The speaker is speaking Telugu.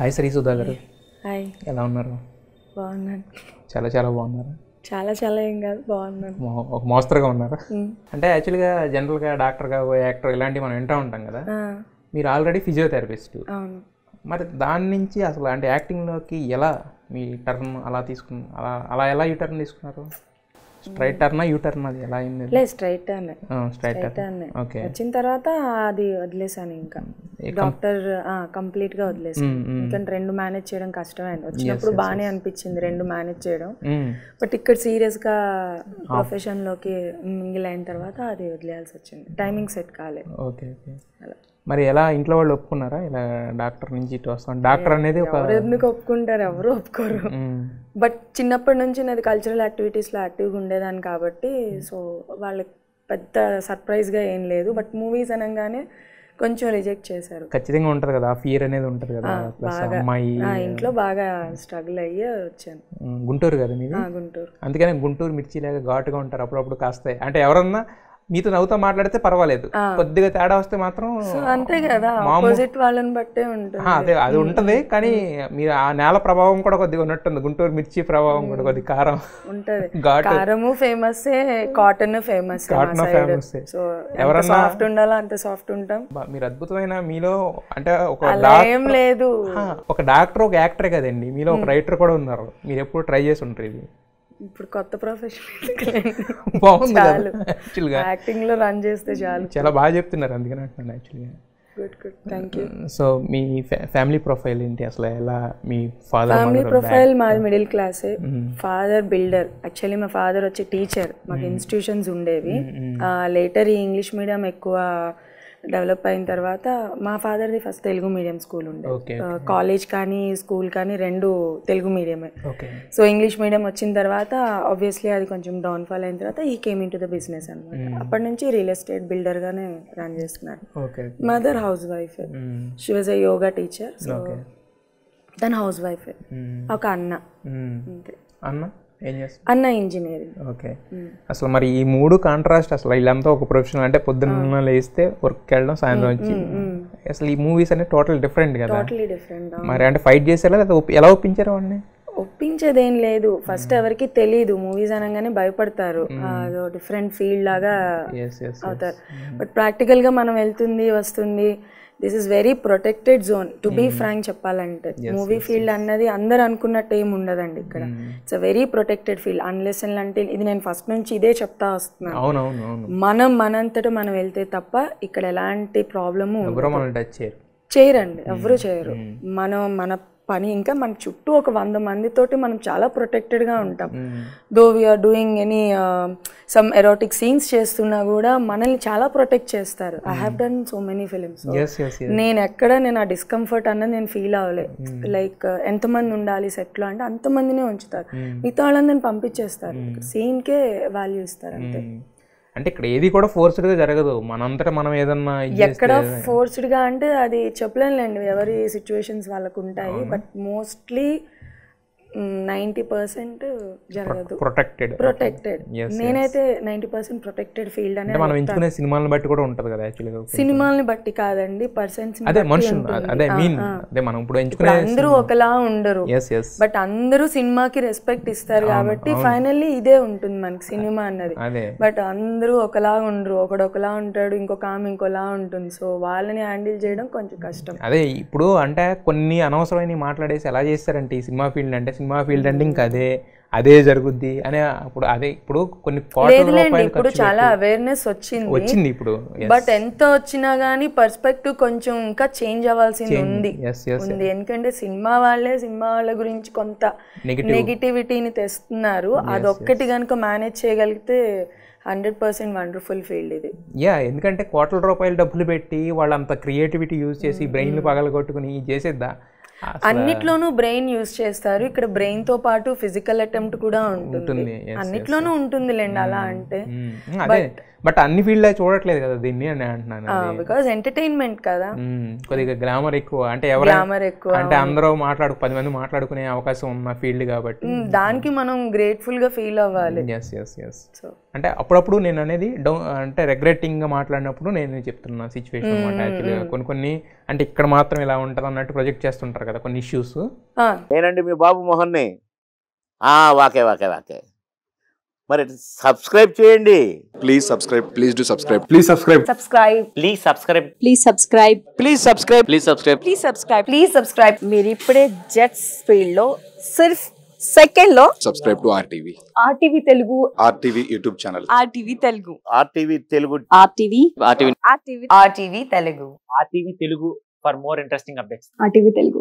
హాయ్ శ్రీ సుధా గారు. హాయ్. ఎలా ఉన్నారు? బాగున్నాను. చాలా చాలా బాగున్నారు? చాలా చాలా ఏం కాదు బాగున్నాను. ఒక మోస్తరుగా ఉన్నారు. అంటే యాక్చువల్గా జనరల్గా డాక్టర్గా యాక్టర్ ఇలాంటివి మనం వింటూ ఉంటాం కదా. మీరు ఆల్రెడీ ఫిజియోథెరపిస్ట్ అవును. మరి దాని నుంచి అసలు అంటే యాక్టింగ్లోకి ఎలా మీ టర్న్ అలా తీసుకున్న అలా అలా ఎలా యూ టర్న్ తీసుకున్నారు? స్ట్రైట్ టర్నా యూ టర్న్ అది? ఎలా అయింది లే స్ట్రైట్ అనే స్ట్రైట్ టర్న్ ఓకే. వచ్చిన తర్వాత అది వదిలేసాను ఇంకా. డాక్టర్ కంప్లీట్గా వదిలేసాను. ఎందుకంటే రెండు మేనేజ్ చేయడం కష్టమైంది. వచ్చినప్పుడు బాగానే అనిపించింది రెండు మేనేజ్ చేయడం. బట్ ఇక్కడ సీరియస్గా ప్రొఫెషన్లోకి మింగిల్ అయిన తర్వాత అది వదిలేయాల్సి వచ్చింది. టైమింగ్ సెట్ కాలే. Okay okay. అలా. మరి ఎలా ఇంట్లో వాళ్ళు ఒప్పుకున్నారా? ఇలా డాక్టర్ నుంచి ఇటు వస్తాం. డాక్టర్ అనేది ఒక ఎందుకు ఒప్పుకుంటారు? ఎవరు ఒప్పుకోరు. బట్ చిన్నప్పటి నుంచి నాది కల్చరల్ యాక్టివిటీస్లో యాక్టివ్గా ఉండేదాన్ని కాబట్టి సో వాళ్ళకి పెద్ద సర్ప్రైజ్గా ఏం లేదు. బట్ మూవీస్ అనగానే కొంచెం రిజెక్ట్ చేశారు. ఖచ్చితంగా ఉంటుంది కదా. ఫియర్ అనేది ఉంటుంది కదా. అమ్మాయి ఇంట్లో బాగా స్ట్రగుల్ అయ్యి వచ్చాను. గుంటూరు కదా ఆ, గుంటూరు. అందుకనే గుంటూరు మిర్చి లాగా ఘాటుగా ఉంటారు అప్పుడప్పుడు కాస్తాయి. అంటే ఎవరన్నా మీతో నవ్వుతో మాట్లాడితే పర్వాలేదు. కొద్దిగా తేడా వస్తే మాత్రం అంతే కదా ఆపోజిట్ వాళ్ళని బట్టే ఉంటుంది. అదే అది ఉంటది కానీ మీరు ఆ నేల ప్రభావం కూడా కొద్దిగా ఉన్నట్టుంది. గుంటూరు మిర్చి ప్రభావం కూడా కొద్ది కారం. ఉంటది. కారము famous cotton famous cotton famous. ఎంత సాఫ్ట్ ఉండాలో అంత సాఫ్ట్ ఉంటాం. మీరు అద్భుతమైన మీలో అంటే ఒక ఏం లేదు. ఒక డాక్టర్ ఒక యాక్టర్ కదండి. మీలో ఒక రైటర్ కూడా ఉన్నారు. మీరు ఎప్పుడు ట్రై చేసి ఉంటారు ఇది. ఇప్పుడు కొత్త ప్రొఫెషన్ బాగుంది చాలు. యాక్చువల్గా యాక్టింగ్లో రన్ చేస్తే చాలు. చాలా బాగా చెప్తున్నారు అందుకని అంటున్నాను యాక్చువల్గా good good thank you so me family profile ఏంటి అసలు? ఎలా మీ ఫాదర్ ఫ్యామిలీ ప్రొఫైల్ మాది మిడిల్ క్లాసే ఫాదర్ బిల్డర్ యాక్చువల్లీ మా ఫాదర్ వచ్చి టీచర్ మాకు ఇన్స్టిట్యూషన్స్ ఉండేవి. లేటర్ ఈ ఇంగ్లీష్ మీడియం ఎక్కువ డెవలప్ అయిన తర్వాత మా ఫాదర్ది ఫస్ట్ తెలుగు మీడియం స్కూల్ ఉండే. కాలేజ్ కానీ స్కూల్ కానీ రెండు తెలుగు మీడియమే. ఓకే. సో ఇంగ్లీష్ మీడియం వచ్చిన తర్వాత ఆబ్వియస్లీ అది కొంచెం డౌన్ఫాల్ అయిన తర్వాత ఈ came in to the business అనమాట అప్పటి నుంచి రియల్ ఎస్టేట్ బిల్డర్గానే రన్ చేస్తున్నాడు okay mother housewife she was a yoga teacher so తన హౌస్ వైఫ్ ఒక అన్న. అంతే. అన్న? ఏం అన్న ఇంజనీరింగ్. ఓకే. అసలు మరి ఈ మూడు కాంట్రాస్ట్ అసలు వీళ్ళంతా ఒక ప్రొఫెషనల్ అంటే పొద్దున్న లేస్తే వర్క్ వెళ్ళడం సాయంత్రం వచ్చి. అసలు ఈ మూవీస్ అనేది టోటల్ డిఫరెంట్ కదా. టోటలీ డిఫరెంట్ మరి అంటే ఫైట్ ఒప్పి- ఎలా ఒప్పించారు వాడిని? ఒప్పించేదేం లేదు. ఫస్ట్ ఎవరికి తెలియదు మూవీస్ అనగానే భయపడతారు. అదో డిఫరెంట్ ఫీల్డ్ లాగా అవుతారు. బట్ ప్రాక్టికల్గా మనం వెళ్తుంది వస్తుంది. This is very protected zone to be frank చెప్పాలంటే మూవీ ఫీల్డ్ అన్నది అందరు అనుకున్నట్టు ఏం ఉండదండి ఇక్కడ. It's a very protected field unless అంటే ఇది నేను ఫస్ట్ నుంచి ఇదే చెప్తా వస్తున్నాను మనం మనంతట మనం వెళ్తే తప్ప ఇక్కడ ఎలాంటి ప్రాబ్లము చేయరండి. ఎవరు చేయరు. మనం మన పని. ఇంకా మన చుట్టూ ఒక వంద మందితోటి మనం చాలా ప్రొటెక్టెడ్గా ఉంటాం. Though we are doing any some erotic scenes చేస్తున్నా కూడా మనల్ని చాలా ప్రొటెక్ట్ చేస్తారు. I have done so many films నేను ఎక్కడ నేను ఆ డిస్కంఫర్ట్ అన్నది నేను ఫీల్ అవ్వలే. లైక్ ఎంతమంది ఉండాలి సెట్లో అంటే అంతమందినే ఉంచుతారు. మిగతా వాళ్ళందరిని పంపించేస్తారు. సీన్కే వాల్యూ ఇస్తారు అంతే. అంటే ఇక్కడ ఏది కూడా ఫోర్స్డ్గా జరగదు. మనంతటా మనం ఏదన్నా ఎక్కడ ఫోర్స్డ్గా అంటే అది చెప్పలేనులేండి. ఎవరి సిచ్యువేషన్స్ వాళ్ళకు ఉంటాయి బట్ మోస్ట్లీ నైంటీ పర్సెంట్ జరగదు. ప్రొటెక్టెడ్. ప్రొటెక్టెడ్. నేనైతే నైంటీ పర్సెంట్ ప్రొటెక్టెడ్ ఫీల్డ్ అనే అంటే మనం ఎంచుకునే సినిమాలను బట్టి కూడా ఉంటది కదా యాక్చువల్గా సినిమాల్ని బట్టి కాదండి పర్సన్స్ అదే మనుషులు అదే మీన్ అదే మనం ఇప్పుడు ఎంచుకునే అందరూ ఒకలా ఉండరు. బట్ అందరూ సినిమాకి రెస్పెక్ట్ ఇస్తారు కాబట్టి ఫైనల్లీ ఇదే ఉంటుంది మనకి సినిమా అన్నది. బట్ అందరూ ఒకలా ఉండరు. ఒకడు ఒకలా ఉంటాడు ఇంకొక ఆమె ఇంకోలా ఉంటుంది. సో వాళ్ళని హ్యాండిల్ చేయడం కొంచెం కష్టం. అదే ఇప్పుడు అంటే కొన్ని అనవసరమైన మాట్లాడేసి ఎలా చేస్తారంటే ఈ సినిమా ఫీల్డ్ అంటే సినిమా ఫీల్డ్ అంటే ఇంకా అదే అదే జరుగుద్ది అనే అప్పుడు అదే ఇప్పుడు కొన్ని లేదులేండి ఇప్పుడు చాలా అవేర్నెస్ వచ్చింది. వచ్చింది ఇప్పుడు బట్ ఎంత వచ్చినా గానీ పర్స్పెక్టివ్ కొంచెం ఇంకా చేంజ్ అవ్వాల్సింది ఉంది. ఉంది. ఎందుకంటే సినిమా వాళ్ళే సినిమా వాళ్ళ గురించి కొంత నెగిటివ్ నెగిటివిటీని తెస్తున్నారు. అదొక్కటి కనుక మేనేజ్ చేయగలిగితే హండ్రెడ్ పర్సెంట్ వండర్ఫుల్ ఫీల్డ్ ఇది. యా ఎందుకంటే కోట్ల రూపాయలు డబ్బులు పెట్టి వాళ్ళంత క్రియేటివిటీ యూజ్ చేసి బ్రెయిన్లు పగలగొట్టుకుని చేసేద్దా? అన్నిట్లోనూ బ్రెయిన్ యూస్ చేస్తారు. ఇక్కడ బ్రెయిన్తో పాటు ఫిజికల్ అటెంప్ట్ కూడా ఉంటుంది. ఉంటుంది. అన్నిట్లోనూ ఉంటుందిలేండి అలా అంటే. మ్మ్. అదే బట్ అన్ని ఫీల్డ్ చూడట్లేదు కదా దీన్ని అని అంటున్నాను బికాస్ ఎంటర్టైన్మెంట్ కదా. కొద్దిగా గ్లామర్ ఎక్కువ. అంటే ఎవరైనా గ్లామర్ ఎక్కువ అంటే అందరూ మాట్లాడు పది మంది మాట్లాడుకునే అవకాశం ఉన్న ఫీల్డ్ కాబట్టి. దానికి మనం గ్రేట్ఫుల్గా ఫీల్ అవ్వాలి. ఎస్ ఎస్ ఎస్ అంటే అప్పుడప్పుడు నేను అనేది డౌ అంటే regretting గా మాట్లాడినప్పుడు నేను చెప్తున్నా సిచ్యువేషన్ అనమాట. కొన్ని కొన్ని అంటే ఇక్కడ మాత్రం ఇలా ఉంటుంది అన్నట్టు ప్రొజెక్ట్ చేస్తుంటారు కదా కొన్ని ఇష్యూస్ ఆ, నేనండి మీ బాబు మోహన్ని ఆ, వాకే వాకే వాకే మరి సబ్స్క్రైబ్ చేయండి Please subscribe. Please do subscribe. Please subscribe. Subscribe please subscribe Please subscribe. Please subscribe please subscribe Please subscribe. Please subscribe మీరు ఇప్పుడే జెట్స్ ఫీల్డ్లో సిర్ఫ్ సెకండ్లో subscribe to RTV. RTV Telugu. RTV YouTube channel. RTV Telugu. RTV Telugu. RTV. RTV. RTV Telugu. RTV Telugu for more interesting updates. RTV Telugu.